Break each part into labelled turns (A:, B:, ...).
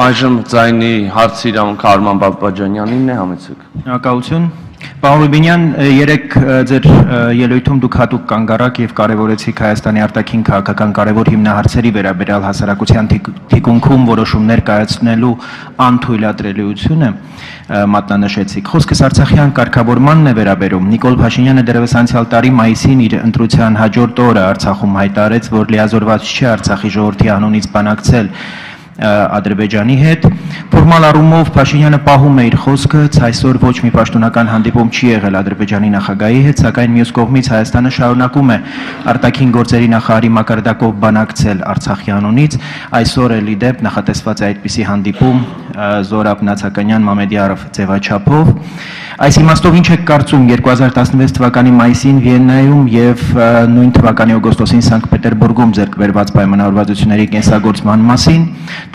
A: Այժմ ձայնի հարցի իրավունքը Արման Բաբաջանյանինն է համեցեք։
B: Շնորհակալություն։ Պարոն Ռուբինյան, երեք ձեր ելույթում դուք հատուկ կանգ եւ կարևորեցիք Հայաստանի արտաքին քաղաքական կարևոր հիմնահարցերի վերաբերյալ հասարակության թիկունքում որոշումներ կայացնելու անթույլատրելիությունը մատնանշեցիք։ Խոսքս Արցախյան կարգավորմանն է վերաբերում։ Նիկոլ Փաշինյանը դեռևս անցյալ տարի մայիսին իր ընտրության հաջորդ օրը Արցախում հայտարարեց, որ լիազորված չէ Արցախի ժողովրդի անունից բանակցել Ադրբեջանի հետ։ Ֆորմալ առումով Փաշինյանը պահում է իր խոսքը, այսօր ոչ մի պաշտոնական հանդիպում չի եղել Ադրբեջանի նախագահի հետ, սակայն մյուս կողմից Հայաստանը շարունակում է արտաքին գործերի նախարարի մակարդակով բանակցել Արցախի անունից։ Այսօր էլ իդեպ նախատեսված է այդպիսի հանդիպում Զորաբ Նացականյան Մամեդիարով ձևաչափով։ Այս իմաստով ինչ եք կարծում 2016 թվականի մայիսին Վիեննայում եւ նույն թվականի օգոստոսին Սանկտ Պետերբուրգում ձեռք բերված պայմանավորվածությունների կենսագործման մասին։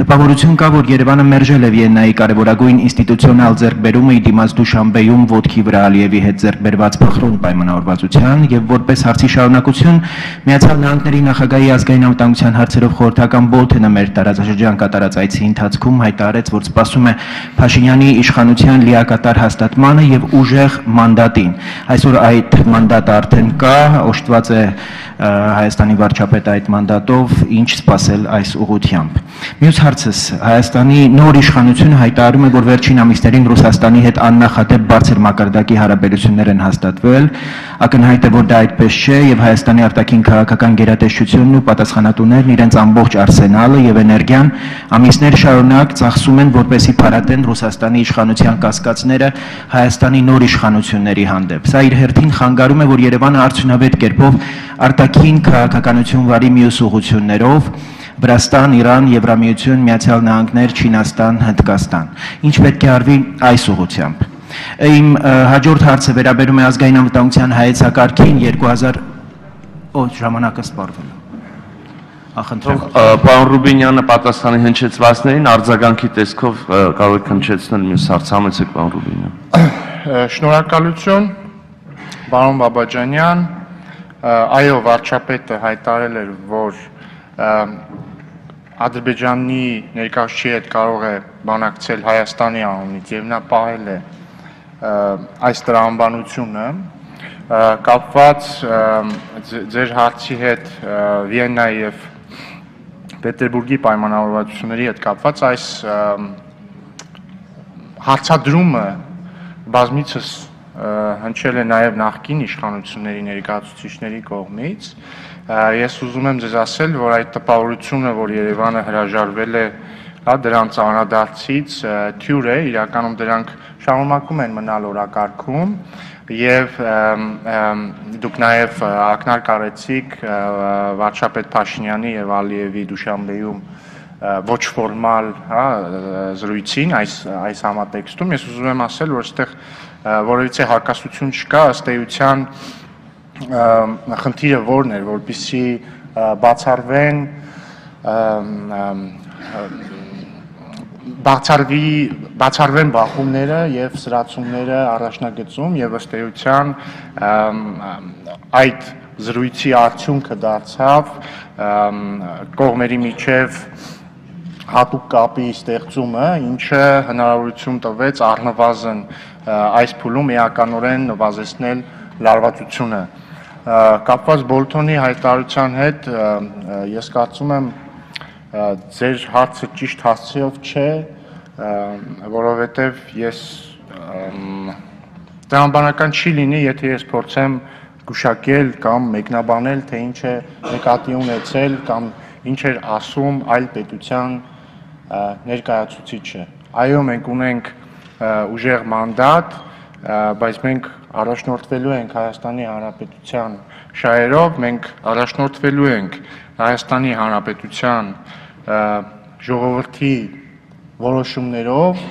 B: Տպավորություն կա, որ Երևանը մերժել է Վիեննայի կարևորագույն ինստիտուցիոնալ ձեռքբերումը ի դիմաց Դուշանբեում ոդքի վրա Ալիևի հետ ձեռք բերված փխրուն պայմանավորվածության եւ որպես հարցի շարունակություն Միացյալ Նահանգների նախագահի ազգային անվտանգության հարցերով խորհրդական Բոլթենը մեր տարածաշրջան կատարած այցի ընթացքում հայտարարեց, որ սպասում է Փաշինյանի իշխանության լիակատար հաստատմանը եւ ուժեղ մանդատին։ Այսօր այդ մանդատը արդեն կա, օժտված է Հայաստանի վարչապետը այդ մանդատով ինչ սпасել այս ուղությամբ։ Մյուս հարցս Հայաստանի նոր իշխանությունը հայտարարում է, որ վերջին ամիսներին Ռուսաստանի հետ աննախադեպ բարձր մակարդակի հարաբերություններ են հաստատվել, ակնհայտ է, որ դա այդպես չէ եւ Հայաստանի արտաքին քաղաքական գերատեսչությունն ու պատասխանատուներն իրենց ամբողջ արսենալը եւ էներգիան ամիսներ շարունակ ծախսում են, որպեսի փարատեն Ռուսաստանի իշխանության կասկածները Հայաստանի նոր իշխանությունների հանդեպ։ Սա իր հերթին խանգարում է, որ Երևանը արդյունավետ կերպով արտաքին քաղաքականություն վարի մյուս ուղություններով Վրաստան, Իրան, Եվրամիություն, Միացյալ Նահանգներ, Չինաստան, Հնդկաստան։ Ինչ պետք է արվի այս ուղությամբ։ Իմ հաջորդ հարցը վերաբերում է ազգային անվտանգության հայեցակարգին 2000 Օ, ժամանակը սպառվել
A: Ախնդրեմ։ Պարոն Ռուբինյանը պատասխանի հնչեցվածներին արձագանքի տեսքով կարող եք հնչեցնել մյուս հարց համեցեք պարոն Ռուբինյան։
C: Շնորհակալություն։ Պարոն Բաբաջանյան, այո, վարչապետը հայտարել էր, որ Ադրբեջանի ներկայացուցիչի հետ կարող է բանակցել Հայաստանի անունից եւ նա պահել է այս տրամաբանությունը կապված ձեր հարցի հետ Վիեննայի եւ Պետերբուրգի պայմանավորվածությունների հետ կապված այս հարցադրումը բազմիցս հնչել է նաև նախկին իշխանությունների ներկայացուցիչների կողմից Ես ուզում եմ ձեզ ասել, որ այդ տպավորությունը, որ Երևանը հրաժարվել է դրանց անադարձից թյուր է, իրականում դրանք շարունակում են մնալ օրակարգում եւ դուք նաեւ ակնարկ արեցիք վարչապետ Փաշինյանի եւ Ալիևի Դուշանբեում ոչ ֆորմալ, հա, զրույցին այս այս համատեքստում ես ուզում եմ ասել, որ այստեղ որևիցե հակասություն չկա ըստ էության խնդիրը որն էր, որպիսի բացառվեն բացառվի բացառվեն բախումները եւ սրացումները առաջնագծում եւ ըստ էության այդ զրույցի արդյունքը դարձավ կողմերի միջև հատուկ կապի ստեղծումը, ինչը հնարավորություն տվեց առնվազն այս փուլում էականորեն նվազեցնել լարվածությունը կապված Բոլթոնի հայտարարության հետ ես կարծում եմ ձեր հարցը ճիշտ հասցեով չէ, որովհետև ես տրամաբանական չի լինի, եթե ես փորձեմ գուշակել կամ մեկնաբանել, թե ինչ է նկատի ունեցել կամ ինչ էր ասում այլ պետության ներկայացուցիչը։ Այո, մենք ունենք ուժեղ մանդատ, բայց մենք առաջնորդվելու ենք Հայաստանի Հանրապետության շահերով, մենք առաջնորդվելու ենք Հայաստանի Հանրապետության ժողովրդի որոշումներով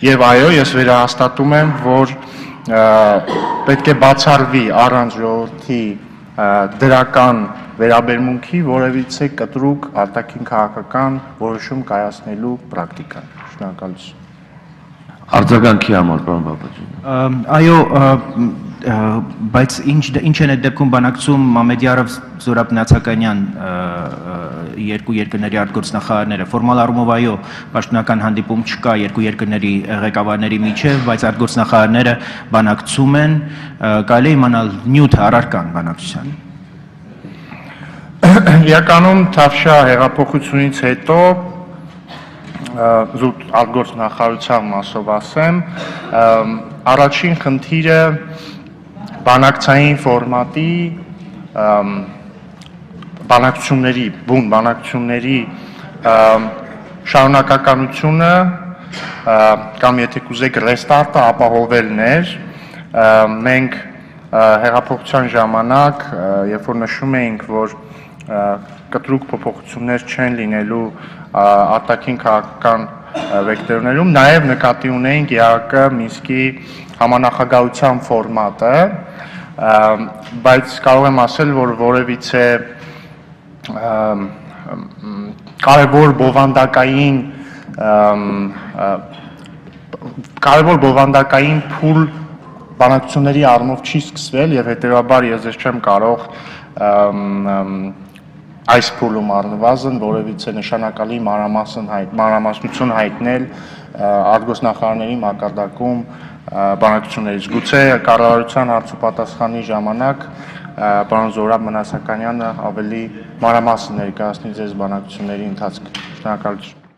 C: եւ այո, ես վերահաստատում եմ, որ պետք է բացառվի առանց ժողովրդի դրական վերաբերմունքի որևիցե կտրուկ արտաքին քաղաքական որոշում կայացնելու պրակտիկան։ Շնորհակալություն։
A: Արձագանքի համար, պարոն Բաբաջյան։
B: Այո, բայց ինչ ինչ են այդ դեպքում բանակցում Մամեդյարով Զորաբ Նացականյան երկու երկրների արտգործնախարարները ֆորմալ առումով այո պաշտոնական հանդիպում չկա երկու երկրների ղեկավարների միջև բայց արտգործնախարարները բանակցում են կարելի է իմանալ նյութը առարկան բանակցության
C: Իրականում Թավշա հեղափոխությունից հետո զուտ ալգործ նախարարության մասով ասեմ, առաջին խնդիրը բանակցային ֆորմատի բանակցությունների, բուն բանակցությունների շարունակականությունը կամ եթե կուզեք ռեստարտը ապահովելն էր, մենք հեղափոխության ժամանակ, երբ որ նշում էինք, որ կտրուկ փոփոխություններ չեն լինելու արտաքին քաղաքական վեկտորներում, նաև նկատի ունեինք ԵԱԿ Մինսկի համանախագահության ֆորմատը, բայց կարող եմ ասել, որ որևիցե կարևոր բովանդակային կարևոր բովանդակային փուլ բանակցությունների առումով չի սկսվել եւ հետեւաբար ես ես չեմ կարող այս փուլում առնվազն որևիցե նշանակալի մանրամասն հայտ մանրամասնություն հայտնել ը, արտգոսնախարարների մակարդակում բանակցություններից գուցե կառավարության հարց ու պատասխանի ժամանակ պարոն Զորաբ Մնասականյանը ավելի մանրամասն ներկայացնի ձեզ բանակցությունների ընթացքը շնորհակալություն